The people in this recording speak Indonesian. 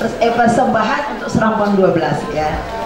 eh, persembahan untuk Serambang 12 ya.